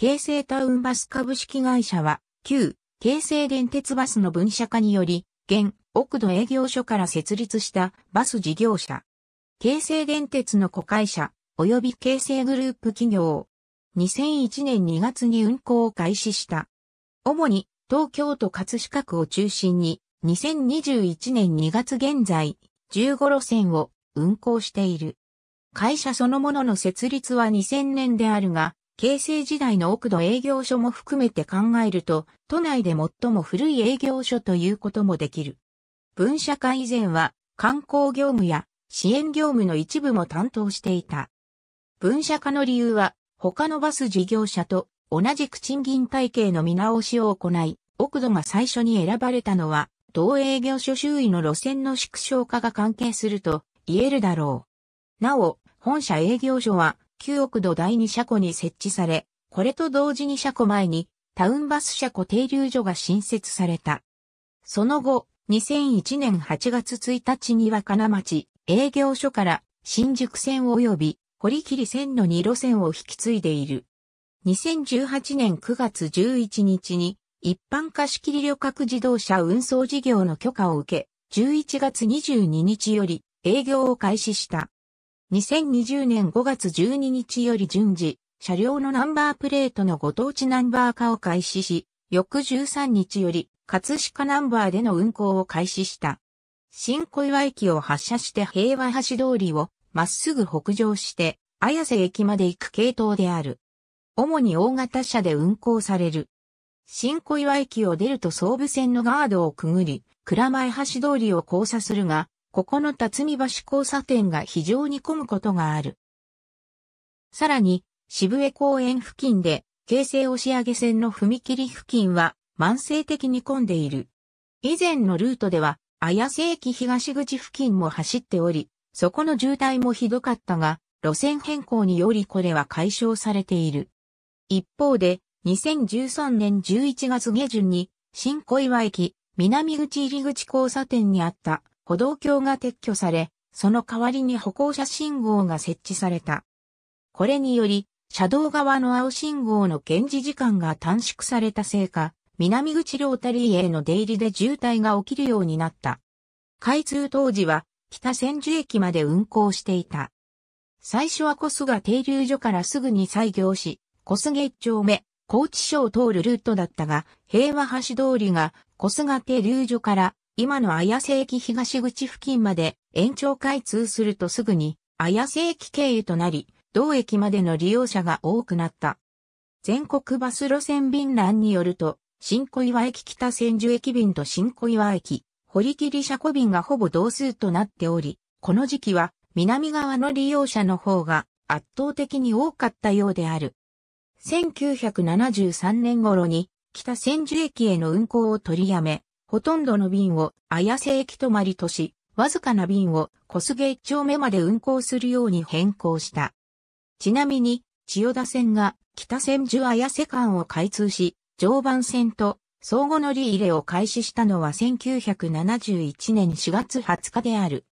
京成タウンバス株式会社は、旧、京成電鉄バスの分社化により、現、奥戸営業所から設立したバス事業者。京成電鉄の子会社、及び京成グループ企業。2001年2月に運行を開始した。主に東京都葛飾区を中心に2021年2月現在15路線を運行している。会社そのものの設立は2000年であるが、京成時代の奥戸営業所も含めて考えると、都内で最も古い営業所ということもできる。分社化以前は観光業務や支援業務の一部も担当していた。分社化の理由は、他のバス事業者と同じく賃金体系の見直しを行い、奥戸が最初に選ばれたのは、同営業所周囲の路線の縮小化が関係すると言えるだろう。なお、本社営業所は旧奥戸第二車庫に設置され、これと同時に車庫前にタウンバス車庫停留所が新設された。その後、2001年8月1日には金町営業所から新宿線及び堀切線の2路線を引き継いでいる。2018年9月11日に一般貸切旅客自動車運送事業の許可を受け、11月22日より営業を開始した。2020年5月12日より順次、車両のナンバープレートのご当地ナンバー化を開始し、翌13日より、葛飾ナンバーでの運行を開始した。新小岩駅を発車して平和橋通りをまっすぐ北上して、綾瀬駅まで行く系統である。主に大型車で運行される。新小岩駅を出ると総武線のガードをくぐり、蔵前橋通りを交差するが、ここの辰巳橋交差点が非常に混むことがある。さらに、渋江公園付近で、京成押上線の踏切付近は慢性的に混んでいる。以前のルートでは、綾瀬駅東口付近も走っており、そこの渋滞もひどかったが、路線変更によりこれは解消されている。一方で、2013年11月下旬に、新小岩駅、南口入口交差点にあった歩道橋が撤去され、その代わりに歩行者信号が設置された。これにより、車道側の青信号の検示時間が短縮されたせいか、南口ロータリーへの出入りで渋滞が起きるようになった。開通当時は、北千住駅まで運行していた。最初は小須賀停留所からすぐに採業し、小菅一丁目、高知省を通るルートだったが、平和橋通りが小菅停留所から今の綾瀬駅東口付近まで延長開通するとすぐに綾瀬駅経由となり、同駅までの利用者が多くなった。全国バス路線便欄によると、新小岩駅北千住駅便と新小岩駅、堀切車庫便がほぼ同数となっており、この時期は南側の利用者の方が圧倒的に多かったようである。1973年頃に北千住駅への運行を取りやめ、ほとんどの便を綾瀬駅止まりとし、わずかな便を小菅一丁目まで運行するように変更した。ちなみに、千代田線が北千住綾瀬間を開通し、常磐線と相互乗り入れを開始したのは1971年4月20日である。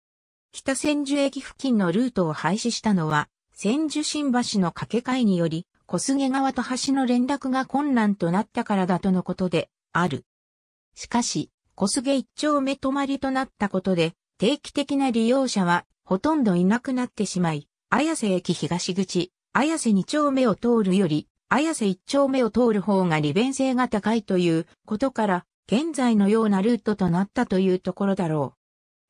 北千住駅付近のルートを廃止したのは、千住新橋の掛け替えにより、小菅川と橋の連絡が困難となったからだとのことで、ある。しかし、小菅一丁目止まりとなったことで、定期的な利用者はほとんどいなくなってしまい、綾瀬駅東口、綾瀬二丁目を通るより、綾瀬一丁目を通る方が利便性が高いということから、現在のようなルートとなったというところだろ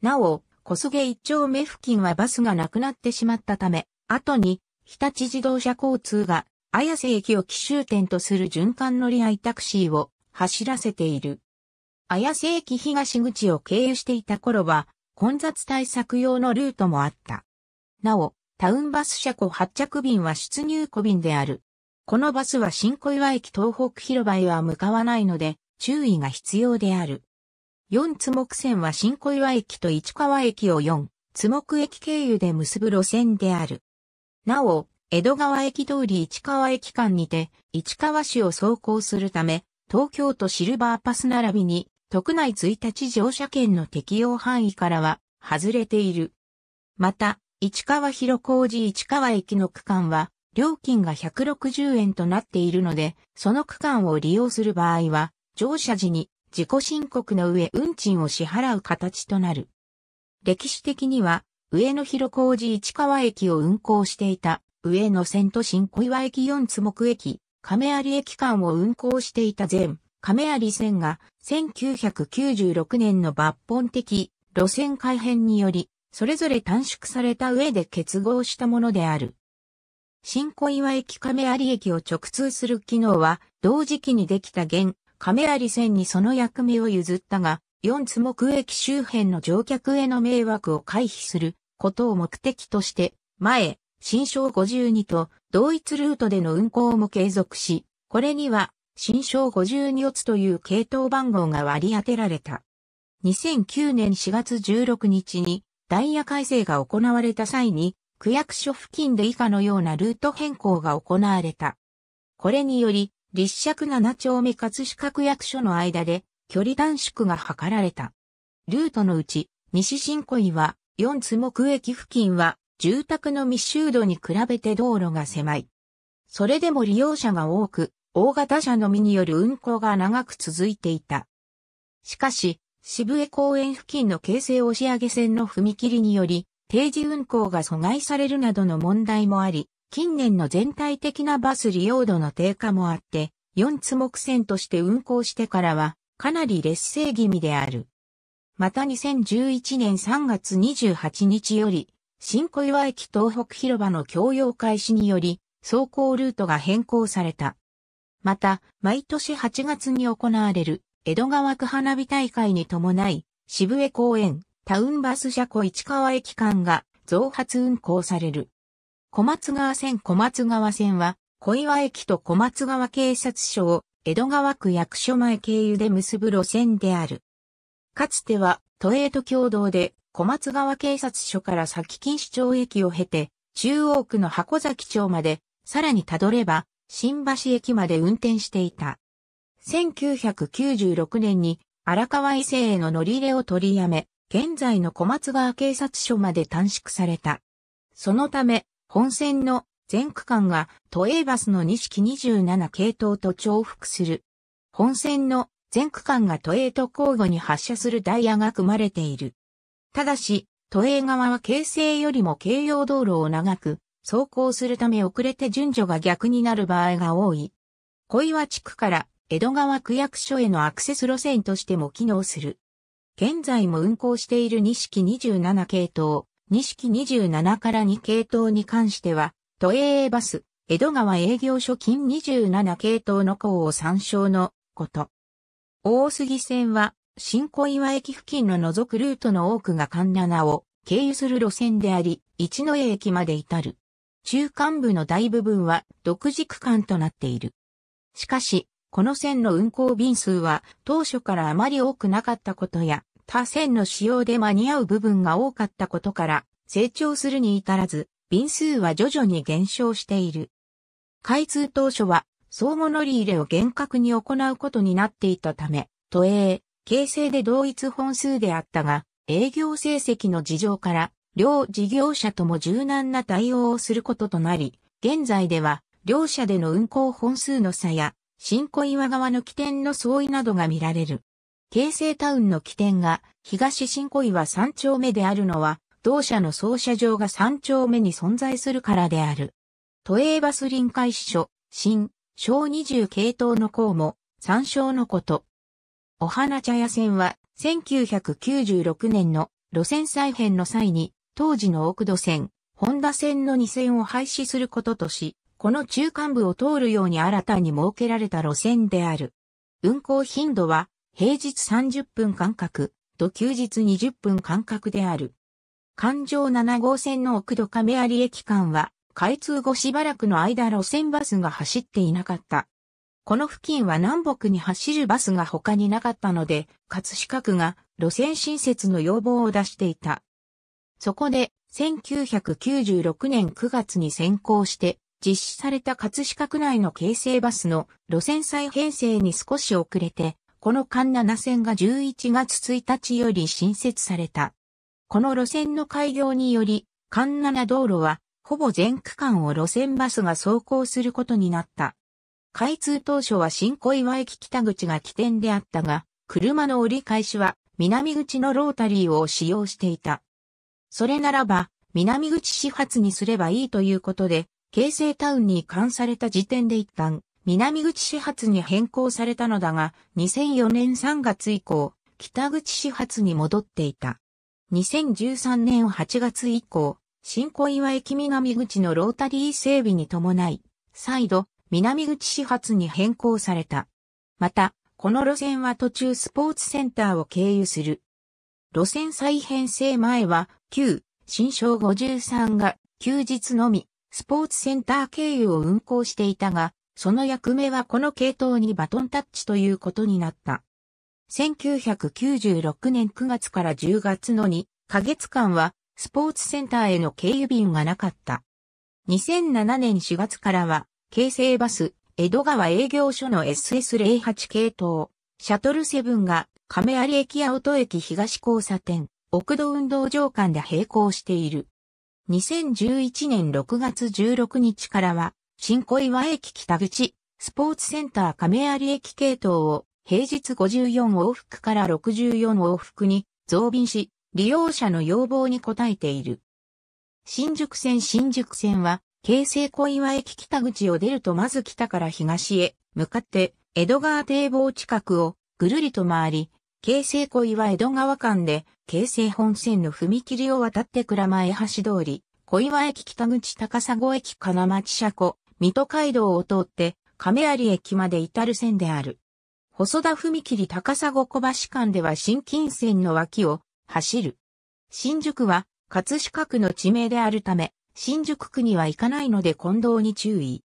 う。なお、小菅一丁目付近はバスがなくなってしまったため、後に、日立自動車交通が綾瀬駅を奇襲点とする循環乗り合いタクシーを走らせている。綾瀬駅東口を経由していた頃は、混雑対策用のルートもあった。なお、タウンバス車庫発着便は出入庫便である。このバスは新小岩駅東北広場へは向かわないので、注意が必要である。4津木線は新小岩駅と市川駅を4津木駅経由で結ぶ路線である。なお、江戸川駅通り市川駅間にて、市川市を走行するため、東京都シルバーパス並びに、特内1日乗車券の適用範囲からは、外れている。また、市川広小路市川駅の区間は、料金が160円となっているので、その区間を利用する場合は、乗車時に自己申告の上運賃を支払う形となる。歴史的には、上野広小路市川駅を運行していた、上野線と新小岩駅四つ木駅、亀有駅間を運行していた全、亀有線が1996年の抜本的路線改変により、それぞれ短縮された上で結合したものである。新小岩駅亀有駅を直通する機能は、同時期にできた現、亀有線にその役目を譲ったが、四つ木駅周辺の乗客への迷惑を回避することを目的として、前、新章52と同一ルートでの運行も継続し、これには新章52オツという系統番号が割り当てられた。2009年4月16日にダイヤ改正が行われた際に、区役所付近で以下のようなルート変更が行われた。これにより、立尺7丁目葛飾区役所の間で距離短縮が図られた。ルートのうち、西新小岩、四つ木駅付近は、住宅の密集度に比べて道路が狭い。それでも利用者が多く、大型車のみによる運行が長く続いていた。しかし、渋江公園付近の京成押上線の踏切により、定時運行が阻害されるなどの問題もあり、近年の全体的なバス利用度の低下もあって、四つ木線として運行してからは、かなり劣勢気味である。また2011年3月28日より、新小岩駅東北広場の共用開始により、走行ルートが変更された。また、毎年8月に行われる江戸川区花火大会に伴い、渋江公園、タウンバス車庫市川駅間が増発運行される。小松川線小松川線は、小岩駅と小松川警察署を江戸川区役所前経由で結ぶ路線である。かつては、都営と共同で小松川警察署から先錦糸町駅を経て、中央区の箱崎町まで、さらにたどれば、新橋駅まで運転していた。1996年に荒川伊勢への乗り入れを取りやめ、現在の小松川警察署まで短縮された。そのため、本線の全区間が都営バスの西27系統と重複する。本線の全区間が都営と交互に発車するダイヤが組まれている。ただし、都営側は京成よりも京葉道路を長く走行するため遅れて順序が逆になる場合が多い。小岩地区から江戸川区役所へのアクセス路線としても機能する。現在も運行している錦27系統、錦27から2系統に関しては、都営バス、江戸川営業所近27系統の項を参照のこと。大杉線は、新小岩駅付近の除くルートの多くが環七を経由する路線であり、一ノ江駅まで至る。中間部の大部分は独自区間となっている。しかし、この線の運行便数は当初からあまり多くなかったことや、他線の使用で間に合う部分が多かったことから、成長するに至らず、便数は徐々に減少している。開通当初は、相互乗り入れを厳格に行うことになっていたため、都営、形成で同一本数であったが、営業成績の事情から、両事業者とも柔軟な対応をすることとなり、現在では、両社での運行本数の差や、新小岩川の起点の相違などが見られる。京成タウンの起点が東新小岩3丁目であるのは、同社の操車場が3丁目に存在するからである。都営バス臨海支所、新、小20系統の項も参照のこと。お花茶屋線は1996年の路線再編の際に当時の奥戸線、本田線の2線を廃止することとし、この中間部を通るように新たに設けられた路線である。運行頻度は平日30分間隔と休日20分間隔である。環状7号線の奥戸亀有駅間は開通後しばらくの間路線バスが走っていなかった。この付近は南北に走るバスが他になかったので、葛飾区が路線新設の要望を出していた。そこで、1996年9月に先行して実施された葛飾区内の京成バスの路線再編成に少し遅れて、この環7線が11月1日より新設された。この路線の開業により、環7道路はほぼ全区間を路線バスが走行することになった。開通当初は新小岩駅北口が起点であったが、車の折り返しは南口のロータリーを使用していた。それならば、南口始発にすればいいということで、京成タウンに移管された時点で一旦、南口始発に変更されたのだが、2004年3月以降、北口始発に戻っていた。2013年8月以降、新小岩駅南口のロータリー整備に伴い、再度、南口始発に変更された。また、この路線は途中スポーツセンターを経由する。路線再編成前は、旧、新章53が休日のみ、スポーツセンター経由を運行していたが、その役目はこの系統にバトンタッチということになった。1996年9月から10月の2ヶ月間は、スポーツセンターへの経由便がなかった。2007年4月からは、京成バス、江戸川営業所の SS08 系統、シャトルセブンが亀有駅八音駅東交差点、奥戸運動場間で並行している。2011年6月16日からは、新小岩駅北口、スポーツセンター亀有駅系統を平日54往復から64往復に増便し、利用者の要望に応えている。新宿線新宿線は京成小岩駅北口を出るとまず北から東へ向かって江戸川堤防近くをぐるりと回り、京成小岩江戸川間で京成本線の踏切を渡って蔵前橋通り、小岩駅北口高砂駅金町車庫、水戸街道を通って亀有駅まで至る線である。細田踏切高砂小橋間では新金線の脇を走る。新宿は葛飾区の地名であるため、新宿区には行かないので近藤に注意。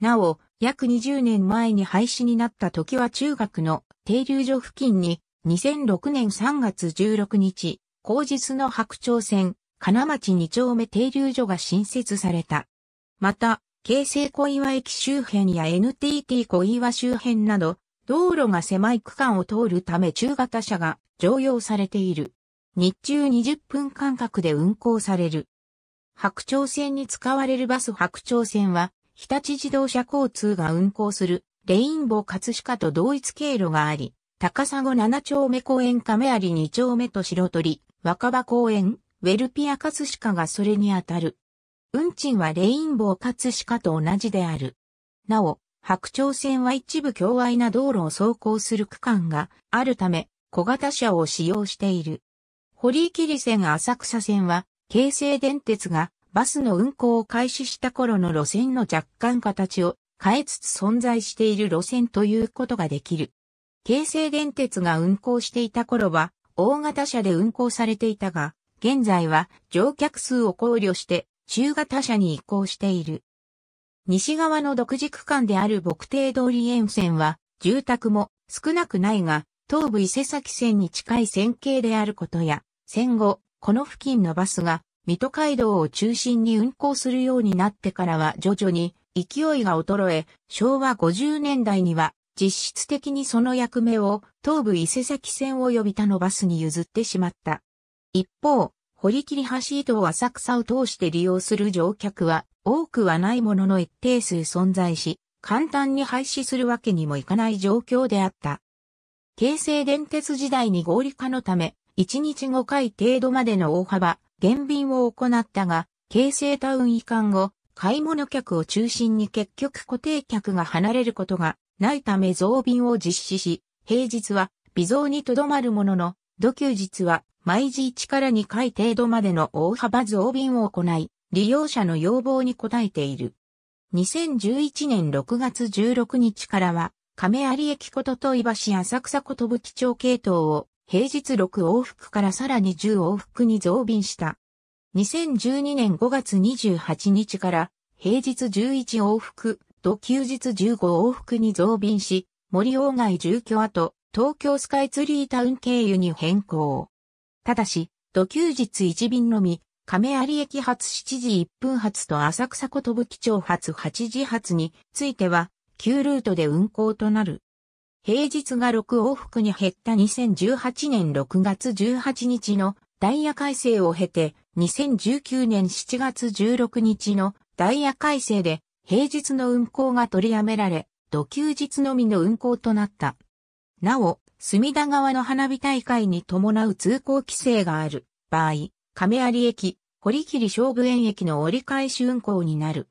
なお、約20年前に廃止になった時は中学の停留所付近に2006年3月16日、後日の白鳥線、金町2丁目停留所が新設された。また、京成小岩駅周辺や NTT 小岩周辺など、道路が狭い区間を通るため中型車が乗用されている。日中20分間隔で運行される。白鳥線に使われるバス白鳥線は、日立自動車交通が運行するレインボー葛飾と同一経路があり、高砂7丁目公園亀有2丁目と白鳥、若葉公園、ウェルピア葛飾がそれにあたる。運賃はレインボー葛飾と同じである。なお、白鳥線は一部狭隘な道路を走行する区間があるため、小型車を使用している。堀切線浅草線は京成電鉄がバスの運行を開始した頃の路線の若干形を変えつつ存在している路線ということができる。京成電鉄が運行していた頃は大型車で運行されていたが、現在は乗客数を考慮して中型車に移行している。西側の独自区間である牧亭通り沿線は住宅も少なくないが、東武伊勢崎線に近い線形であることや、戦後、この付近のバスが水戸街道を中心に運行するようになってからは徐々に勢いが衰え、昭和50年代には実質的にその役目を東武伊勢崎線及び他のバスに譲ってしまった。一方、堀切橋糸を浅草を通して利用する乗客は多くはないものの一定数存在し、簡単に廃止するわけにもいかない状況であった。京成電鉄時代に合理化のため、1日5回程度までの大幅、減便を行ったが、京成タウン移管後、買い物客を中心に結局固定客が離れることがないため増便を実施し、平日は微増にとどまるものの、土休日は毎時1から2回程度までの大幅増便を行い、利用者の要望に応えている。2011年6月16日からは、亀有駅こととい橋浅草ことぶ町系統を平日6往復からさらに10往復に増便した。2012年5月28日から平日11往復と休日15往復に増便し、森鴎外住居跡、東京スカイツリータウン経由に変更。ただし、土休日1便のみ、亀有駅発7時1分発と浅草ことぶ町発8時発については、旧ルートで運行となる。平日が6往復に減った2018年6月18日のダイヤ改正を経て、2019年7月16日のダイヤ改正で平日の運行が取りやめられ、土休日のみの運行となった。なお、隅田川の花火大会に伴う通行規制がある場合、亀有駅、堀切菖蒲園駅の折り返し運行になる。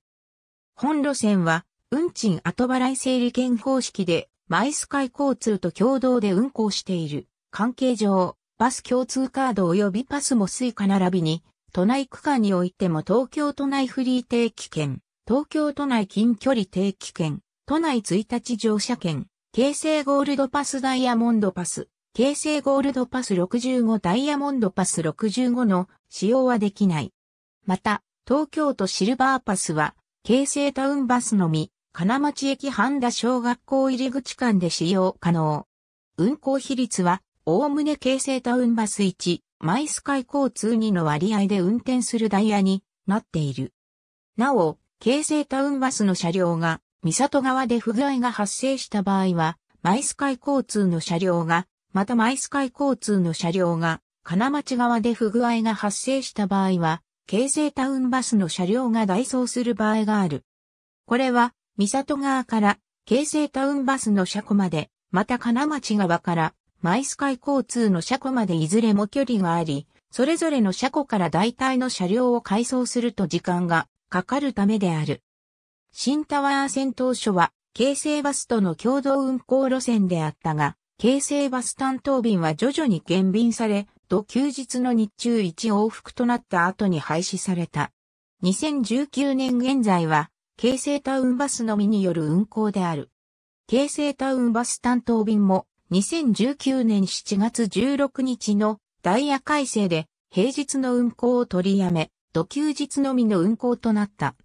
本路線は、運賃後払い整理券方式で、マイスカイ交通と共同で運行している。関係上、バス共通カード及び PASMO Suica 並びに、都内区間においても東京都内フリー定期券、東京都内近距離定期券、都内1日乗車券、京成ゴールドパスダイヤモンドパス、京成ゴールドパス65ダイヤモンドパス65の使用はできない。また、東京都シルバーパスは、京成タウンバスのみ、金町駅半田小学校入り口間で使用可能。運行比率は、おおむね京成タウンバス1、マイスカイ交通2の割合で運転するダイヤになっている。なお、京成タウンバスの車両が、三里川で不具合が発生した場合は、マイスカイ交通の車両が、またマイスカイ交通の車両が、金町側で不具合が発生した場合は、京成タウンバスの車両が代走する場合がある。これは、三里側から京成タウンバスの車庫まで、また金町側からマイスカイ交通の車庫までいずれも距離があり、それぞれの車庫から代替の車両を改装すると時間がかかるためである。新タワー線当初は、京成バスとの共同運行路線であったが、京成バス担当便は徐々に減便され、土休日の日中1往復となった後に廃止された。2019年現在は、京成タウンバスのみによる運行である。京成タウンバス担当便も2019年7月16日のダイヤ改正で平日の運行を取りやめ、土休日のみの運行となった。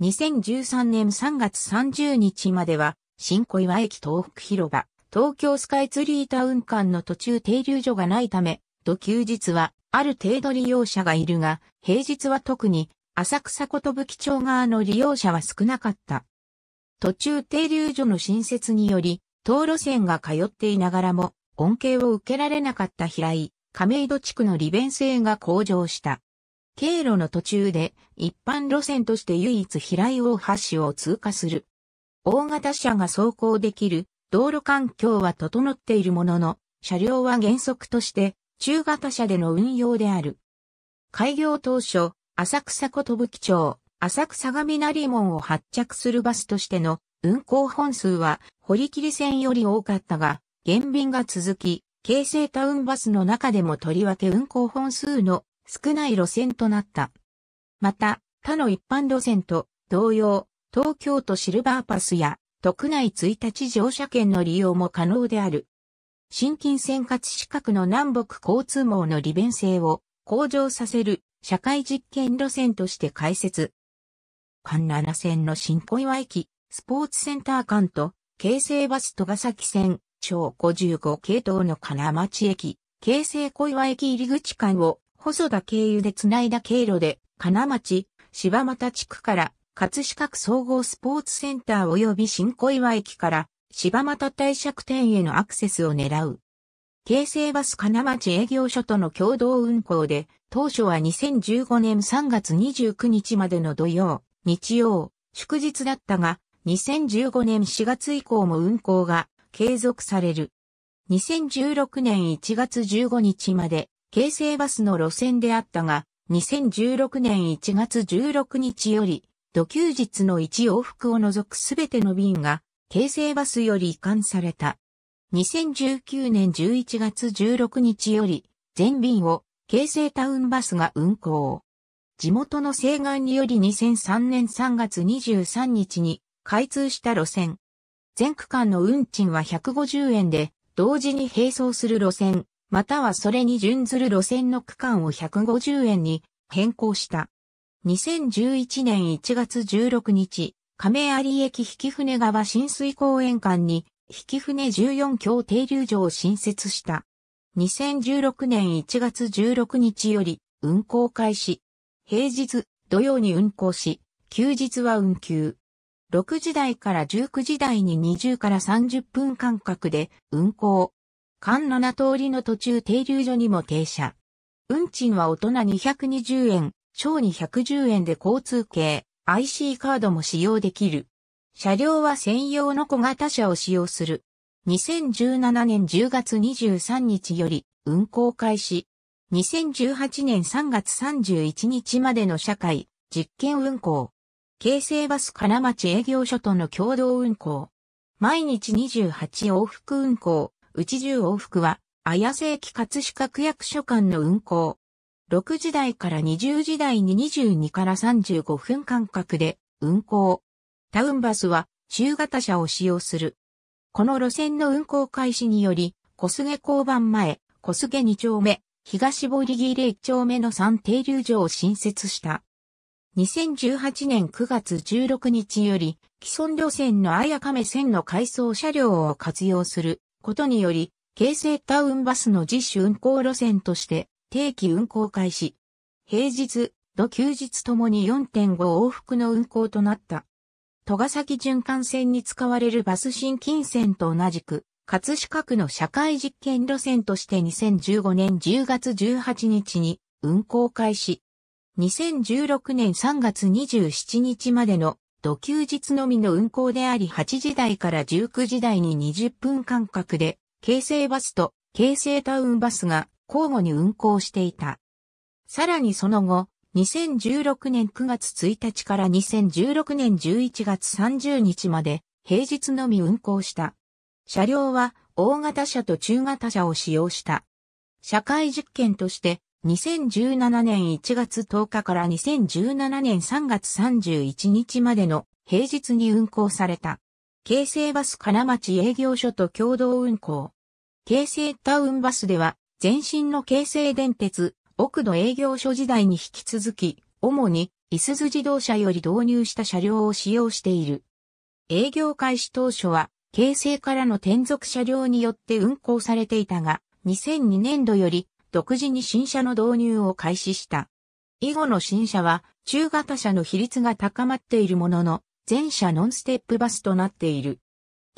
2013年3月30日までは、新小岩駅東北広場、東京スカイツリータウン間の途中停留所がないため、土休日はある程度利用者がいるが、平日は特に浅草ことぶき町側の利用者は少なかった。途中停留所の新設により、当路線が通っていながらも、恩恵を受けられなかった平井、亀戸地区の利便性が向上した。経路の途中で一般路線として唯一平井大橋を通過する。大型車が走行できる道路環境は整っているものの、車両は原則として中型車での運用である。開業当初、浅草ことぶき町、浅草雷門を発着するバスとしての運行本数は堀切線より多かったが、減便が続き、京成タウンバスの中でもとりわけ運行本数の少ない路線となった。また、他の一般路線と同様、東京都シルバーパスや特内1日乗車券の利用も可能である。新金線葛飾区の南北交通網の利便性を向上させる社会実験路線として開設。環七線の新小岩駅、スポーツセンター間と、京成バス戸ヶ崎線、超55系統の金町駅、京成小岩駅入り口間を、細田経由でつないだ経路で、金町、柴又地区から、葛飾区総合スポーツセンター及び新小岩駅から、柴又帝釈店へのアクセスを狙う。京成バス金町営業所との共同運行で、当初は2015年3月29日までの土曜、日曜、祝日だったが、2015年4月以降も運行が継続される。2016年1月15日まで、京成バスの路線であったが、2016年1月16日より、土休日の1往復を除くすべての便が、京成バスより移管された。2019年11月16日より、全便を京成タウンバスが運行。地元の西岸により2003年3月23日に開通した路線。全区間の運賃は150円で、同時に並走する路線、またはそれに準ずる路線の区間を150円に変更した。2011年1月16日、亀有駅引船川浸水公園間に引船14橋停留所を新設した。2016年1月16日より運行開始。平日、土曜に運行し、休日は運休。6時台から19時台に20から30分間隔で運行。間7通りの途中停留所にも停車。運賃は大人220円、小に110円で交通系、IC カードも使用できる。車両は専用の小型車を使用する。2017年10月23日より運行開始。2018年3月31日までの社会、実験運行。京成バス金町営業所との共同運行。毎日28往復運行、うち10往復は、綾瀬駅葛飾区役所間の運行。6時台から20時台に22から35分間隔で運行。タウンバスは中型車を使用する。この路線の運行開始により、小菅交番前、小菅2丁目、東堀木1丁目の3停留所を新設した。2018年9月16日より、既存路線の綾亀線の改装車両を活用することにより、京成タウンバスの自主運行路線として定期運行開始。平日、土休日ともに4.5往復の運行となった。戸ヶ崎循環線に使われるバス新金線と同じく、葛飾区の社会実験路線として2015年10月18日に運行開始。2016年3月27日までの土休日のみの運行であり8時台から19時台に20分間隔で、京成バスと京成タウンバスが交互に運行していた。さらにその後、2016年9月1日から2016年11月30日まで平日のみ運行した。車両は大型車と中型車を使用した。社会実験として2017年1月10日から2017年3月31日までの平日に運行された。京成バス金町営業所と共同運行。京成タウンバスでは前身の京成電鉄奥戸営業所時代に引き続き、主に、イスズ自動車より導入した車両を使用している。営業開始当初は、京成からの転属車両によって運行されていたが、2002年度より、独自に新車の導入を開始した。以後の新車は、中型車の比率が高まっているものの、全車ノンステップバスとなっている。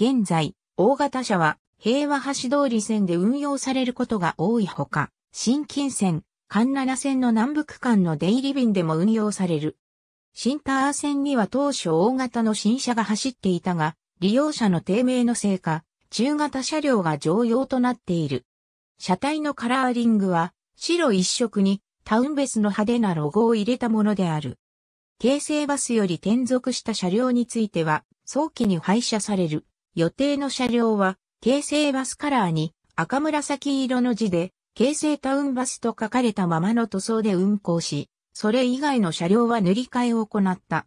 現在、大型車は、平和橋通り線で運用されることが多いほか、新金線、環七線の南部区間の出入り便でも運用される。新ター線には当初大型の新車が走っていたが、利用者の低迷のせいか、中型車両が常用となっている。車体のカラーリングは、白一色にタウンベスの派手なロゴを入れたものである。京成バスより転属した車両については、早期に廃車される。予定の車両は、京成バスカラーに赤紫色の字で、京成タウンバスと書かれたままの塗装で運行し、それ以外の車両は塗り替えを行った。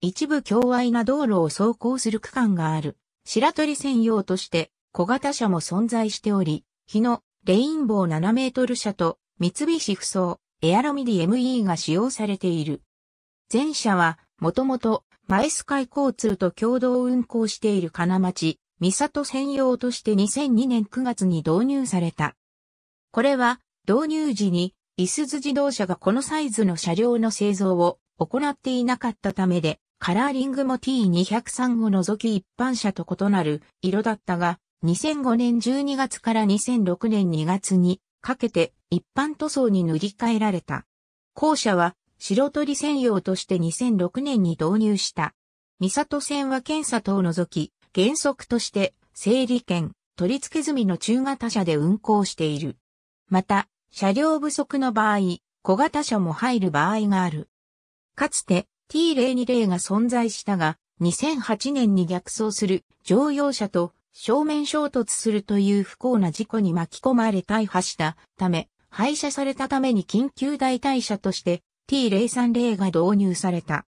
一部狭隘な道路を走行する区間がある。白鳥専用として小型車も存在しており、日のレインボー7メートル車と三菱不走エアロミディ ME が使用されている。前車はもともとマイスカイ交通と共同運行している金町、三里専用として2002年9月に導入された。これは導入時に、イスズ自動車がこのサイズの車両の製造を行っていなかったためで、カラーリングも T203 を除き一般車と異なる色だったが、2005年12月から2006年2月にかけて一般塗装に塗り替えられた。後者は白取り専用として2006年に導入した。三里線は検査等を除き、原則として整理券、取り付け済みの中型車で運行している。また、車両不足の場合、小型車も入る場合がある。かつて T020 が存在したが、2008年に逆走する乗用車と正面衝突するという不幸な事故に巻き込まれ大破したため、廃車されたために緊急代替車として T030 が導入された。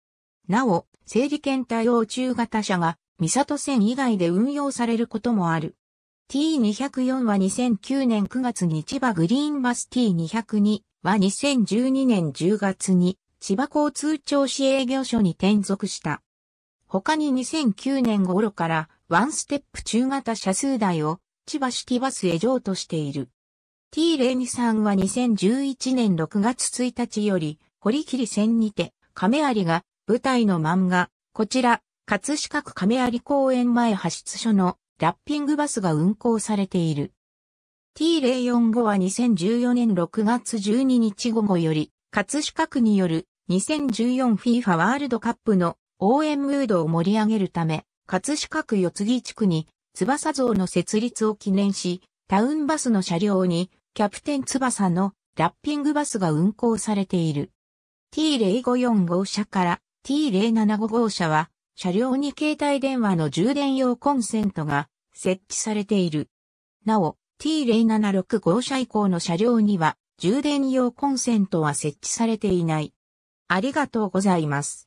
なお、整理券対応中型車が三里線以外で運用されることもある。T204 は2009年9月に千葉グリーンバス T202 は2012年10月に千葉交通庁市営業所に転属した。他に2009年頃からワンステップ中型車数台を千葉シティバスへ譲渡している。T023 は2011年6月1日より堀切線にて亀有が舞台の漫画、こちら、葛飾区亀有公園前派出所のラッピングバスが運行されている。T045 は2014年6月12日午後より、葛飾区による 2014FIFA ワールドカップの応援ムードを盛り上げるため、葛飾区四つ木地区に翼像の設立を記念し、タウンバスの車両にキャプテン翼のラッピングバスが運行されている。T054 号車から T075 号車は車両に携帯電話の充電用コンセントが設置されている。なお、T076 号車以降の車両には充電用コンセントは設置されていない。ありがとうございます。